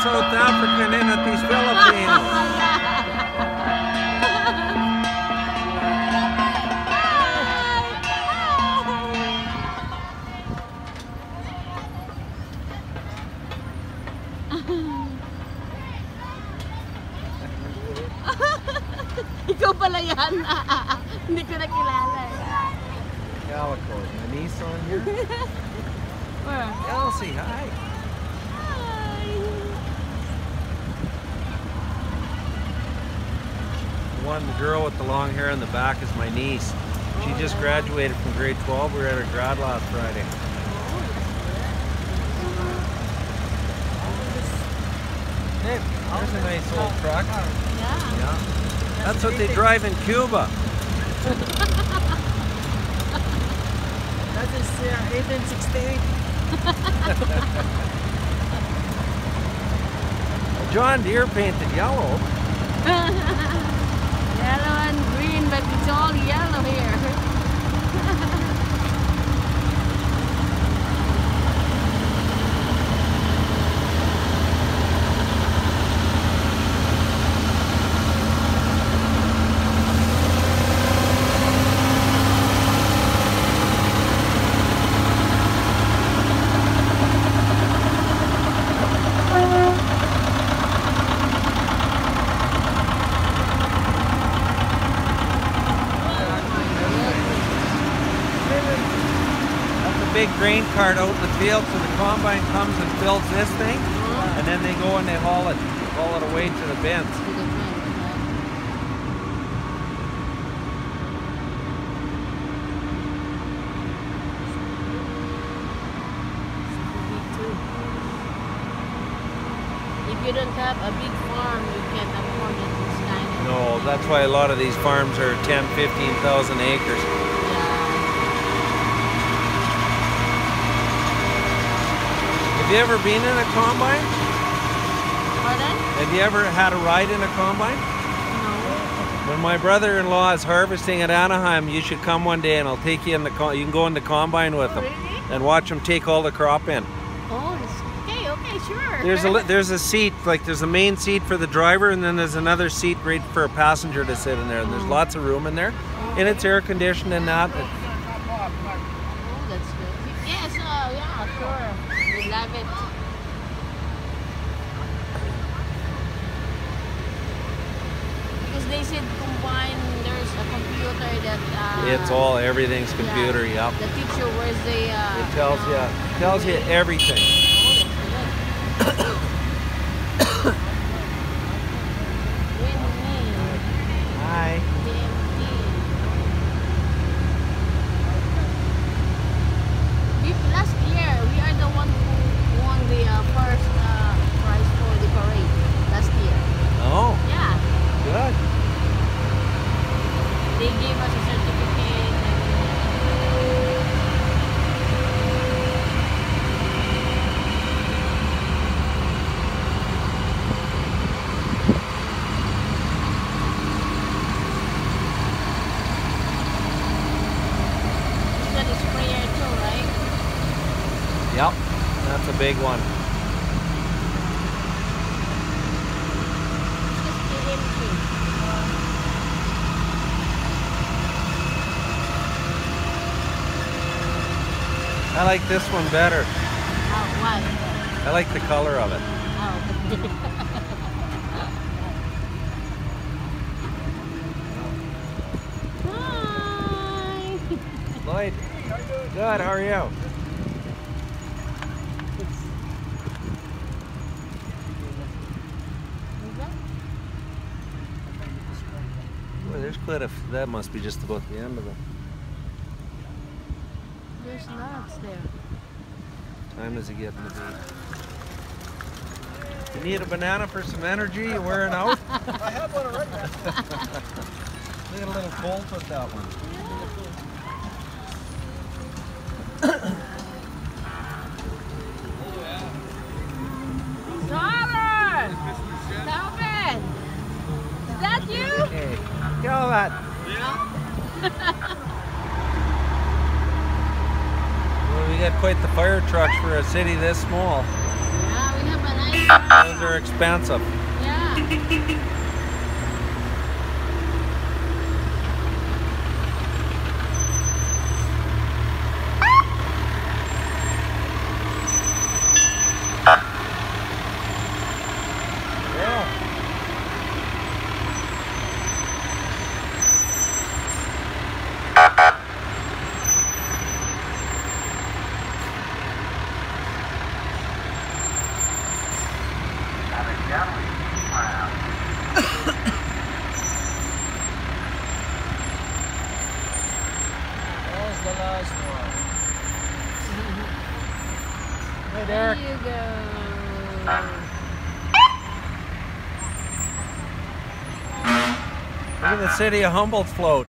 South African in at these Philippines. Ikaw pala yan. Hindi ko na kilala. Ikaw. My niece on here. Where? Elsie, hi. One, the girl with the long hair in the back is my niece. She just graduated from grade 12. We were at her grad last Friday. Hey, there's a nice old truck. Yeah. Yeah. That's what they drive in Cuba. That is uh, 1868. John Deere painted yellow. it's all yellow here. That's a big grain cart out in the field, so the combine comes and fills this thing, uh-huh. and then they go and they haul it, haul it away to the bins. If you don't have a big farm, you can afford it. This kind of No, that's why a lot of these farms are 10, 15,000 acres. Yeah. Have you ever been in a combine? Pardon? Have you ever had a ride in a combine? No. When my brother-in-law is harvesting at Annaheim, you should come one day and I'll take you in the you can go in the combine with him Really? and watch him take all the crop in. Oh, okay, okay, sure. There's a there's a seat like there's a main seat for the driver and then there's another seat right for a passenger to sit in there and there's lots of room in there and it's air conditioned and that. Oh, that's good. Yes, uh, yeah, sure. It. Because they said combine, there's a computer that. Uh, It's all everything's yeah, computer. Yep. The teacher where's the. Uh, It tells you tells you everything. Oh, that's good. Win-win. Hi. TNT. We, last year, we are the one who won the uh, first uh, prize for the parade last year. Oh, Yeah, good. they gave us a certificate. And, uh, got a sprayer too, right? Yep. That's a big one. Just the empty. I like this one better. Oh, what? I like the color of it. Hi. Lloyd. Good. How are you? There's quite a. F- that must be just about the end of it. There's lots there. Time is it getting to be? You need a banana for some energy? You're wearing out? I have one already. Look at a little cold with that one. Quite the fire trucks for a city this small. Yeah, we have a nice. Those are expensive. Yeah. plus one. Hey, There you go. Look at the city of Humboldt float.